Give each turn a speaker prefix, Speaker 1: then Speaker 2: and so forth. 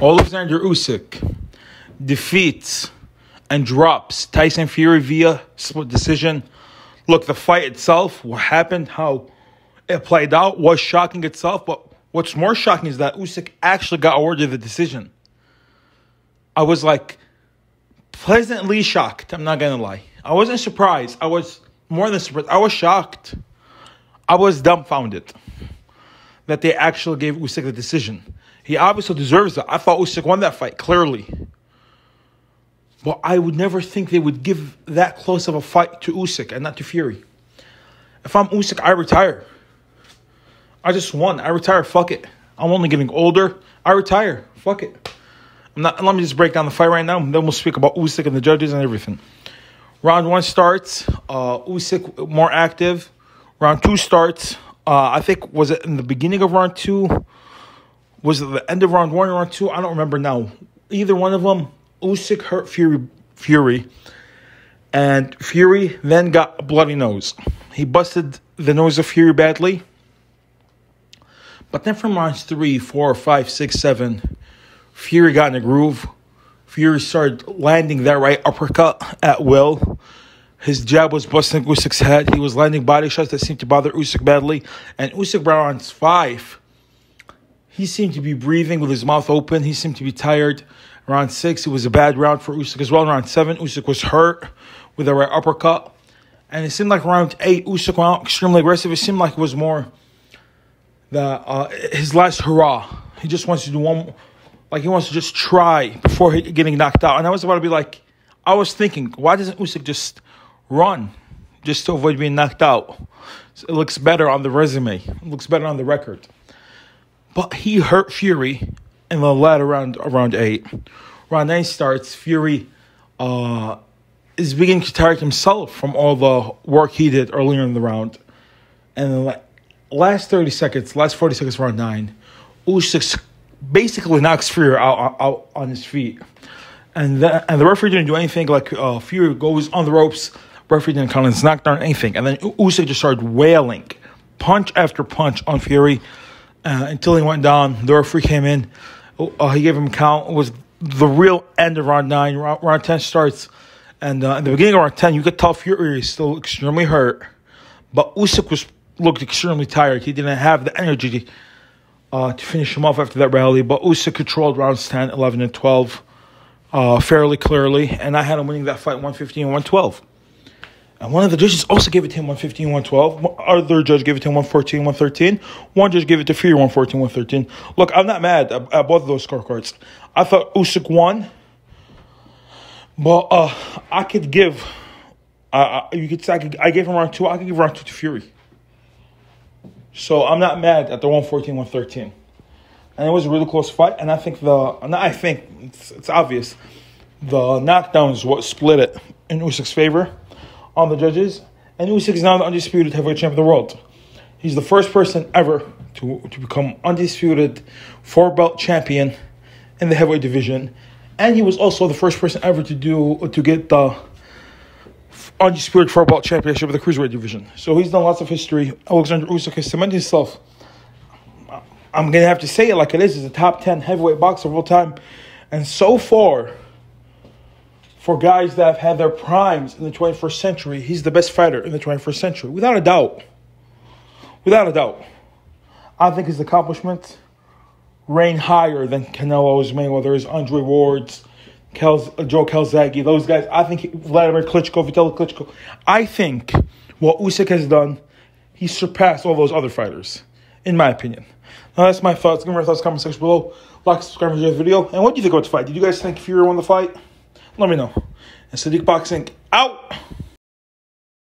Speaker 1: Alexander Usyk defeats and drops Tyson Fury via split decision. Look, the fight itself, what happened, how it played out was shocking itself, but what's more shocking is that Usyk actually got awarded the decision. I was like pleasantly shocked, I'm not gonna lie. I wasn't surprised. I was more than surprised. I was shocked. I was dumbfounded that they actually gave Usyk the decision. He obviously deserves that. I thought Usyk won that fight, clearly. But I would never think they would give that close of a fight to Usyk and not to Fury. If I'm Usyk, I retire. I just won. I retire. Fuck it. I'm only getting older. I retire. Fuck it. I'm not. Let me just break down the fight right now. Then we'll speak about Usyk and the judges and everything. Round one starts. Uh, Usyk more active. Round two starts. Uh, I think was it in the beginning of round two? Was it the end of round one or round two? I don't remember now. Either one of them. Usyk hurt Fury. Fury, and Fury then got a bloody nose. He busted the nose of Fury badly. But then from rounds three, four, five, six, seven, Fury got in a groove. Fury started landing that right uppercut at will. His jab was busting Usyk's head. He was landing body shots that seemed to bother Usyk badly. And Usyk round five, he seemed to be breathing with his mouth open. He seemed to be tired. Round six, it was a bad round for Usyk as well. Round seven, Usyk was hurt with a right uppercut. And it seemed like round eight, Usyk went extremely aggressive. It seemed like it was more the uh, his last hurrah. He just wants to do one, like he wants to just try before he, getting knocked out. And I was about to be like, I was thinking, why doesn't Usyk just run, just to avoid being knocked out? It looks better on the resume. It looks better on the record. But he hurt Fury in the latter round, around eight. Round nine starts. Fury uh, is beginning to tire himself from all the work he did earlier in the round. And the last 30 seconds, last 40 seconds, round nine, Usyk basically knocks Fury out, out, on his feet. And the, and the referee didn't do anything. Like uh, Fury goes on the ropes, referee didn't count his knockdown, anything. And then Usyk just started wailing, punch after punch on Fury uh, until he went down. Referee came in. Uh, he gave him a count. It was the real end of round nine. Round, round 10 starts. And uh, in the beginning of round 10, you could tell Fury is still extremely hurt. But Usyk was looked extremely tired. He didn't have the energy uh, to finish him off after that rally. But Usyk controlled rounds 10, 11, and 12 uh, fairly clearly. And I had him winning that fight 115 and 112. And one of the judges also gave it to him 115, 112. Other judge gave it to him 114, 113. One judge gave it to Fury 114, 113. Look, I'm not mad at, both of those scorecards. I thought Usyk won. But uh, I could give, uh, you could say I, could, I gave him round two. I could give round two to Fury. So I'm not mad at the 114, 113. And it was a really close fight. And I think the, I think, it's, it's obvious, the knockdown is what split it in Usyk's favor on the judges. And Usyk is now the undisputed heavyweight champion of the world. He's the first person ever to, to become undisputed four belt champion in the heavyweight division. And he was also the first person ever to do to get the undisputed four belt championship of the cruiserweight division. So he's done lots of history. Alexander Usyk has cemented himself. I'm gonna have to say it like it is. He's a top ten heavyweight boxer of all time, and so far, for guys that have had their primes in the 21st century, he's the best fighter in the 21st century, without a doubt. Without a doubt, I think his accomplishments reign higher than Canelo's, Mayweather's, Andre Ward's, Kelz, Joe Calzaghe, those guys. I think Vladimir Klitschko, Vitaly Klitschko. I think what Usyk has done, he surpassed all those other fighters, in my opinion. Now that's my thoughts. Give me your thoughts, comment section below. Like, subscribe, enjoy the video. And what do you think about the fight? Did you guys think Fury won the fight? Let me know. And Sadiq Boxing out.